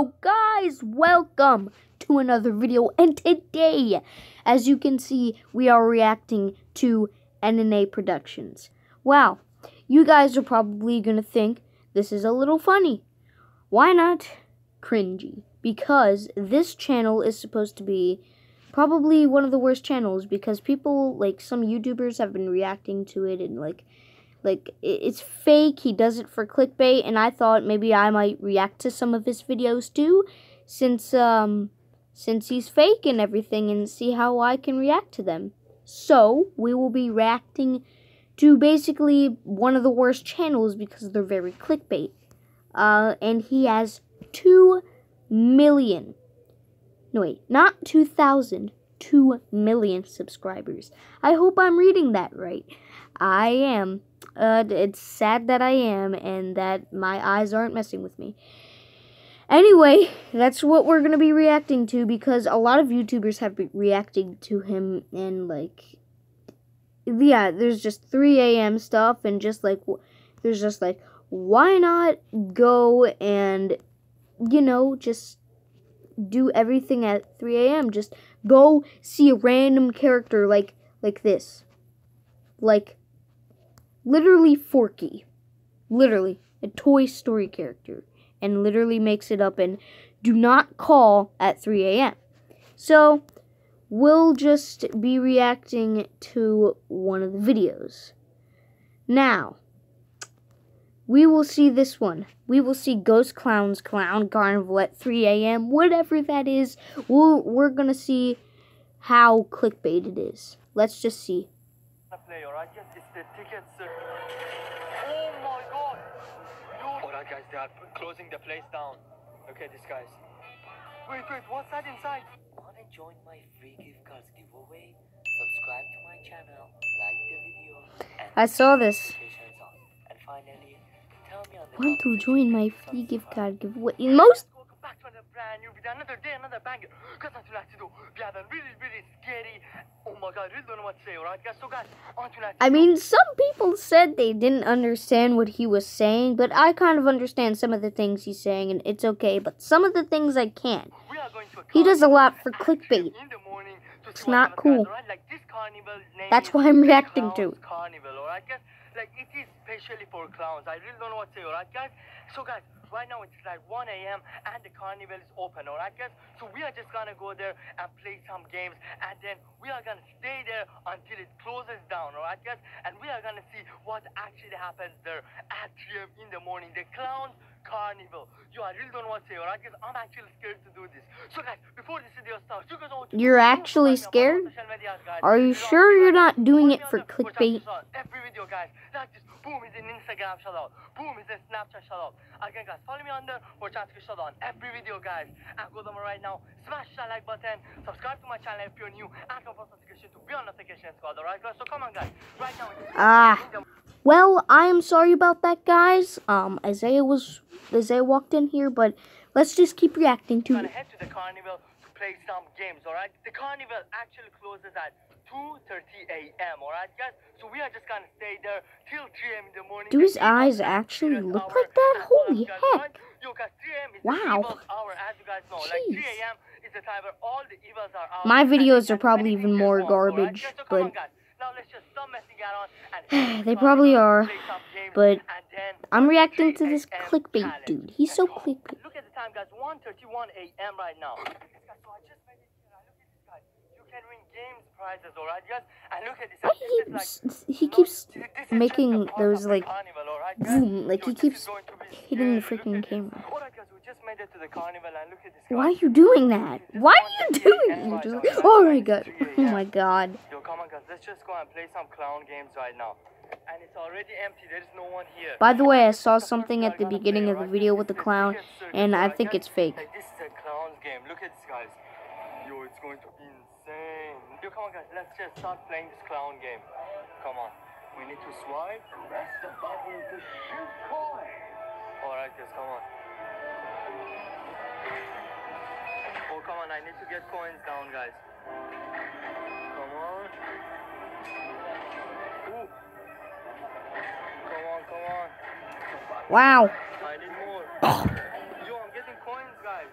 Guys, welcome to another video and today, as you can see, we are reacting to N&A Productions. Wow, you guys are probably gonna think this is a little funny. Why not cringy? Because this channel is supposed to be probably one of the worst channels because people, like some YouTubers have been reacting to it and like like it's fake. He does it for clickbait, and I thought maybe I might react to some of his videos too, since um since he's fake and everything, and see how I can react to them. So we will be reacting to basically one of the worst channels because they're very clickbait. Uh, and he has two million. No wait, not two thousand. 2 million subscribers. I hope I'm reading that right. I am. Uh, it's sad that I am and that my eyes aren't messing with me. Anyway, that's what we're going to be reacting to because a lot of YouTubers have been reacting to him and like yeah, there's just 3 a.m. stuff and just like there's just like why not go and you know, just do everything at 3 a.m. Just go see a random character like like this. Like literally Forky. Literally a Toy Story character and literally makes it up and do not call at 3 a.m. So, we'll just be reacting to one of the videos. Now, we will see this one. We will see Ghost Clown's Clown Carnival at 3 a.m. Whatever that is, we'll, we're going to see how clickbait it is. Let's just see. Oh my god! Alright guys, they are closing the place down. Look at this guys. Wait, wait, what's that inside? Wanna join my free gift cards giveaway? Subscribe to my channel, like the video, I saw this. And finally, want to join my free gift card giveaway. Most Welcome back to another brand new video, another day, another banger. Because tonight to do, we have a really, really scary. Oh my god, I really don't know what to say, alright guys? So guys, on tonight. I mean, some people said they didn't understand what he was saying, but I kind of understand some of the things he's saying, and it's okay. But some of the things I can't. we are going to a He does a lot for clickbait. in the morning to It's not cool. happen, alright? Like this name That's why I'm reacting to. Clowns Carnival, alright guys? Like it is specially for clowns. I really don't know what to say, alright guys? So guys, right now it's like 1 a.m. and the carnival is open, alright guys? So we are just gonna go there and play some games and then we are gonna stay there until it closes down, alright guys? And we are gonna see what actually happens there at 3 a.m. in the morning. The clowns carnival. Yo, I really don't what to say, alright guys? I'm actually scared to do this. So guys, before this video starts, you guys want to You're actually scared? Are you sure you're not doing it for clickbait? Every video, guys, like this. Boom is an Instagram shout out. Boom is a Snapchat shout out. Again, guys, follow me on there for chance to shout out every video, guys. And go down right now, smash that like button, subscribe to my channel if you're new, and turn post notification to be on notification squad. Alright, guys? So come on, guys. Right now. Ah. Well, I am sorry about that, guys. Um, Isaiah was Isaiah walked in here, but let's just keep reacting gonna to. head to the carnival to play some games, alright? The carnival actually closes at 2.30 a.m., alright guys? So we are just gonna stay there till 3 a.m. in the morning. Do his eyes actually look hour. like that? All Holy guys, heck. Yo guys, 3 is Wow. hour, as you guys know. Like 3 Jeez. a.m. is the time where all the evils are out. My videos are probably even more garbage, guys? So come on, but- guys. Now let's just stop messing around and They probably are, play some games, but I'm reacting to this clickbait dude. He's so clickbait. Look at the time, guys. 1:31 a.m. right now. So I just made it here. Look at this, guys. You can win games prizes, alright, guys? And look at this. He like keeps he keeps this- this is making those like guys? like he keeps hitting the freaking Look at this. camera. Alright, guys, we just made it to the carnival and look at this. Why are you doing that? Why are you doing that? Just oh my god. Oh my god. Yo, come on, guys. Let's just go and play some clown games right now. And it's already empty. There is no one here. By the way, I saw This is the first something at the beginning of the video with the clown, and I think it's fake. Like, this is a clown's game. Look at this, guys. Yo, it's going to be insane. Yo, come on, guys. Let's just start playing this clown game. Come on. We need to swipe. Press the button to shoot coins. Alright, guys, come on. Oh, come on. I need to get coins down, guys. Come on. Ooh. Come on, come on. Wow. I need more. Oh. Yo, I'm getting coins, guys.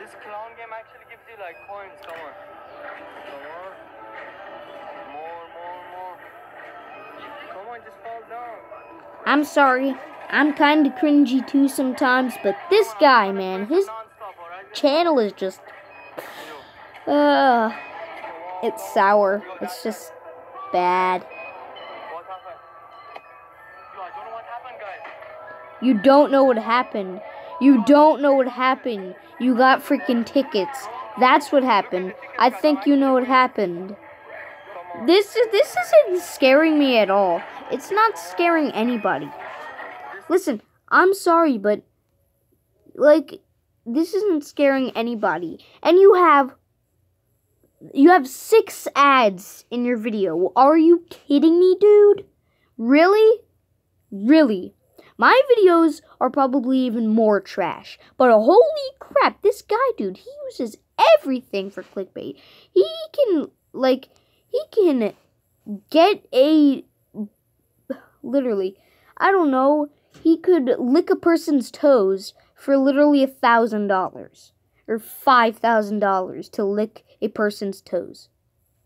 This clown game actually gives you like coins. Come on. Come on. More, more, more. Come on, just fall down. I'm sorry. I'm kind of cringy too sometimes, but this guy, man, his? Channel is just. Uh, it's sour. It's just bad. You don't know what happened. You don't know what happened. You got freaking tickets. That's what happened. I think you know what happened. This is this isn't scaring me at all. It's not scaring anybody. Listen, I'm sorry, but like this isn't scaring anybody. And you have you have 6 ads in your video. Are you kidding me, dude? Really? Really? My videos are probably even more trash. But holy crap, this guy, dude, he uses everything for clickbait. He can like he can get a literally i don't know he could lick a person's toes for literally a thousand dollars or five thousand dollars to lick a person's toes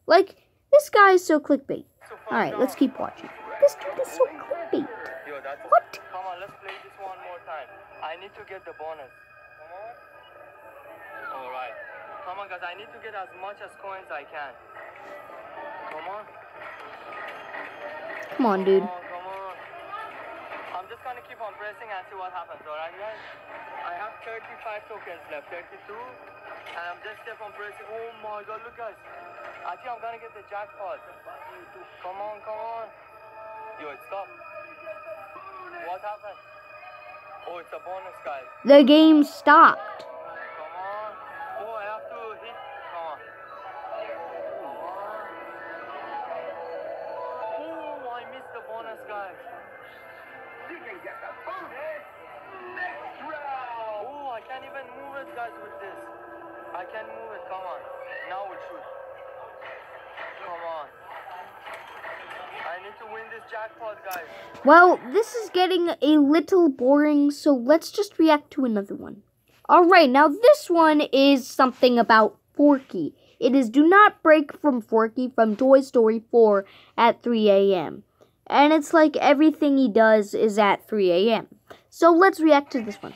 like this guy is so clickbait all right let's keep watching this dude is so clickbait Yo, What? Come on, let's play this one more time. I need to get the bonus. Come on. All right. Come on, guys. I need to get as much as coins I can. Come on. come on dude Come on, come on. I'm just gonna keep on pressing and see what happens, alright guys? I have 35 tokens left, 32. And I'm just keep on pressing. Oh my god, look guys. I think I'm gonna get the jackpot. Come on, come on. Yo, it stopped. What happened? Oh, it's a bonus, guys. the game stopped get the bonus next round. Oh, I can't even move it, guys, with this. I can't move it. Come on. Now we'll shoot. Come on. I need to win this jackpot, guys. Well, this is getting a little boring, so let's just react to another one. Alright, now this one is something about Forky. It is Do Not Break from Forky from Toy Story 4 at 3 a.m. And it's like everything he does is at 3 a.m. So let's react to this one.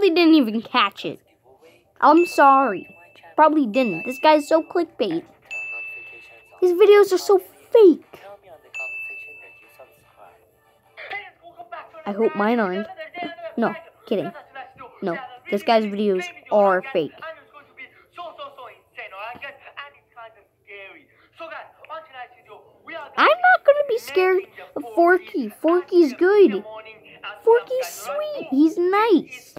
Probably didn't even catch it. I'm sorry. Probably didn't. This guy's so clickbait. His videos are so fake. I hope mine aren't. No, kidding. No, this guy's videos are fake. I'm not gonna be scared of Forky. Forky's good. Forky's sweet. He's nice.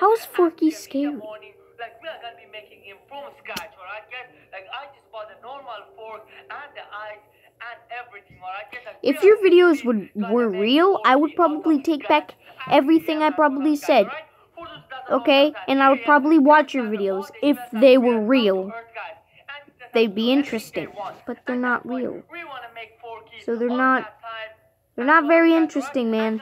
How's Forky scary? Like we are gonna be making him from scratch, alright? Like I just bought normal fork and the and everything, alright? Like, If your videos would were real, I would probably take back everything I probably said. Okay, and I would probably watch your videos if they were real. They'd be interesting, but they're not real. So they're not- They're not very interesting, man.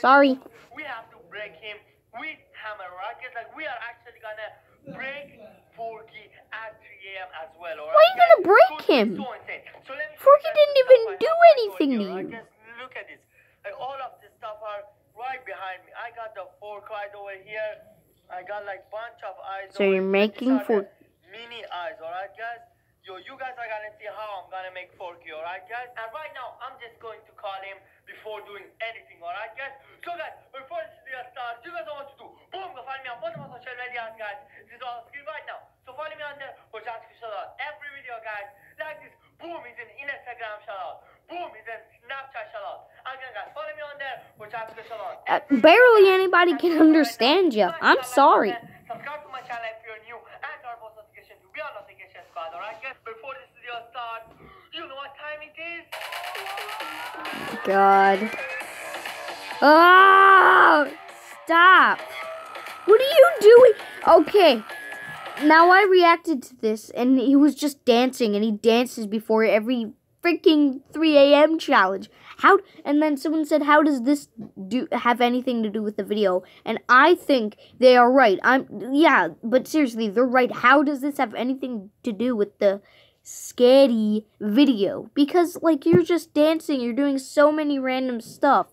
Sorry. We have to break him with hammer rockets. Like we are actually gonna break Forky at 3 a.m. as well. Why are you gonna break him? so insane. So let me Forky didn't even do anything to you. Look at this. Like all of this stuff are right behind me. I got the fork right over here. I got like bunch of eyes. So you're making These are the Forky. mini eyes. Alright, guys. Yo, you guys are gonna see how I'm gonna make Forky, alright guys? And right now, I'm just going to call him before doing anything, alright guys? So guys, before this video starts, you guys what to do. Boom, go follow me on both of my social medias, guys. This is on screen right now. So follow me on there for a shout out. Every video, guys, like this. Boom is an Instagram shout out. Boom is a Snapchat shout out. Again, guys, follow me on there for a shout out. Uh, barely anybody can understand you. I'm sorry. Subscribe to my channel I guess before this is your start, you know what time it is? God. Oh! Stop! What are you doing? Okay. Now I reacted to this, and he was just dancing, and he dances before every freaking 3 a.m. challenge. How and then someone said, "How does this do have anything to do with the video?" And I think they are right. I'm yeah, but seriously, they're right. How does this have anything to do with the scary video? Because like you're just dancing, you're doing so many random stuff.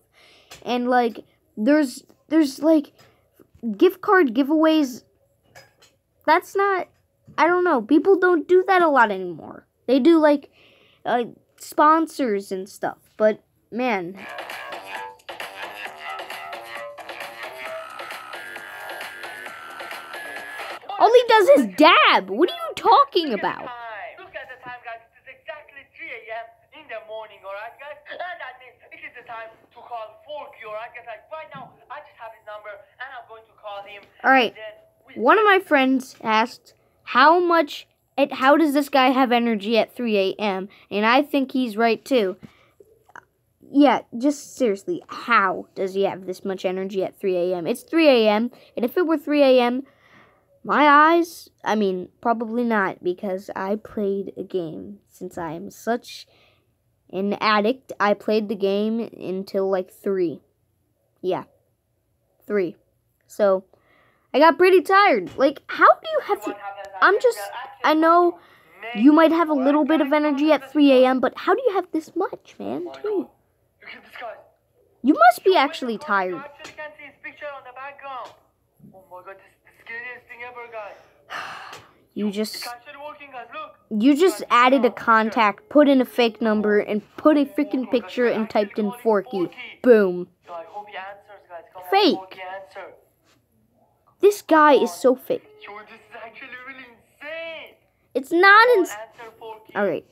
And like there's there's like gift card giveaways that's not I don't know. People don't do that a lot anymore. They do like uh, sponsors and stuff. But man, all he does is dab. What are you talking Look at the about? Look at the time, guys. It is exactly 3 a.m. in the morning, alright, guys? And that means it is the time to call Forky, alright, guys? Like, right now, I just have his number, and I'm going to call him. All right. One of my friends asked, "How much? At how does this guy have energy at 3 a.m.?" And I think he's right too. Yeah, just seriously, how does he have this much energy at 3 a.m.? It's 3 a.m. And if it were 3 a.m., my eyes, I mean, probably not because I played a game since I am such an addict. I played the game until like 3. Yeah. 3. So, I got pretty tired. Like, how do you have I'm just I know you might have a little bit of energy at 3 a.m., but how do you have this much, man? Too. You must be actually tired. You just you just added a contact, put in a fake number, and put a freaking picture and typed in Forky. Boom. Fake. This guy is so fake. It's not ins- Alright.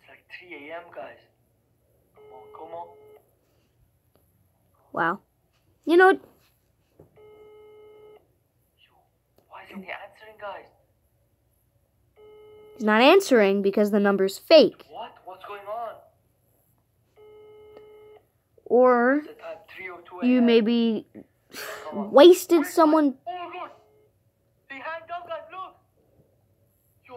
It's like 3 a.m., guys. Come on, come on. Wow. You know what? Yo, why isn't he answering, guys? He's not answering because the number's fake. What? What's going on? Or It's the time 3:02 you maybe wasted Wait, someone. Oh my god! He hanged up, guys. Look. Yo,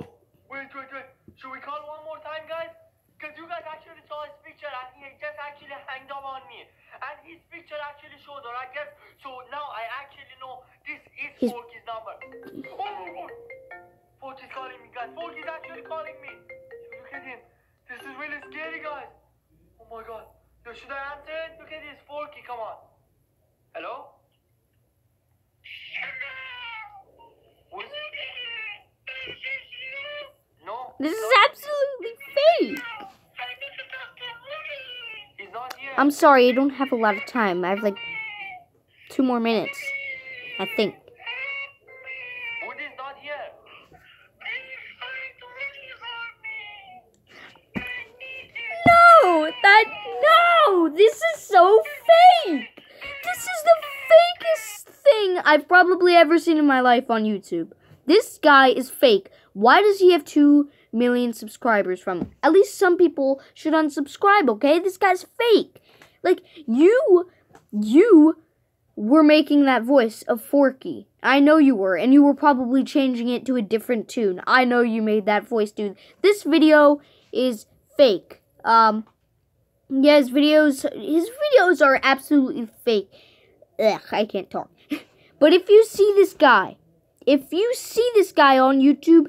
wait, wait, wait. Should we call one more time, guys? Because you guys actually saw his picture and he just actually hanged up on me. And his picture actually showed, alright, guys? So now I actually know this is He's- Forky's number. Oh, oh, oh. my god! Forky's calling me, guys. Forky's actually calling me. Look at him. This is really scary, guys. Oh my god. Yo, should I answer it? Look at this. Forky, come on. Hello? Who's No. This is absolutely fake. I'm sorry, I don't have a lot of time. I have like two more minutes, I think. Wood is not here. No, that no. This is so fake. This is the fakest thing I've probably ever seen in my life on YouTube. This guy is fake. Why does he have two million subscribers from? At least some people should unsubscribe. Okay, this guy's fake. Like you, you were making that voice of Forky. I know you were, and you were probably changing it to a different tune. I know you made that voice, dude. This video is fake. Um, yeah, his videos, his videos are absolutely fake. Ugh, I can't talk. but if you see this guy, if you see this guy on YouTube,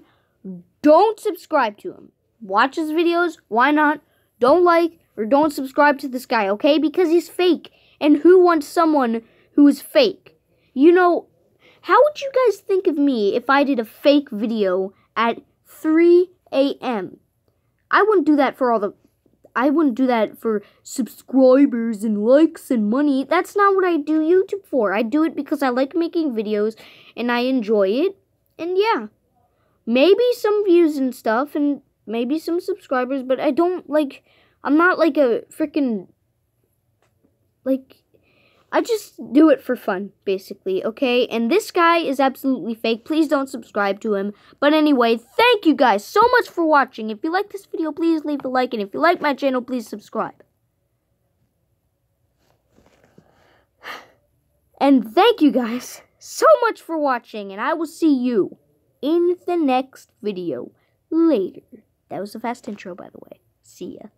don't subscribe to him. Watch his videos. Why not? Don't like or don't subscribe to this guy, okay? Because he's fake. And who wants someone who is fake? You know, how would you guys think of me if I did a fake video at 3 a.m.? I wouldn't do that for all the. I wouldn't do that for subscribers and likes and money. That's not what I do YouTube for. I do it because I like making videos and I enjoy it. And yeah, maybe some views and stuff and maybe some subscribers, but I don't like. I'm not like a freaking. Like. I just do it for fun, basically, okay? And this guy is absolutely fake. Please don't subscribe to him. But anyway, thank you guys so much for watching. If you like this video, please leave a like. And if you like my channel, please subscribe. And thank you guys so much for watching. And I will see you in the next video later. That was a fast intro, by the way. See ya.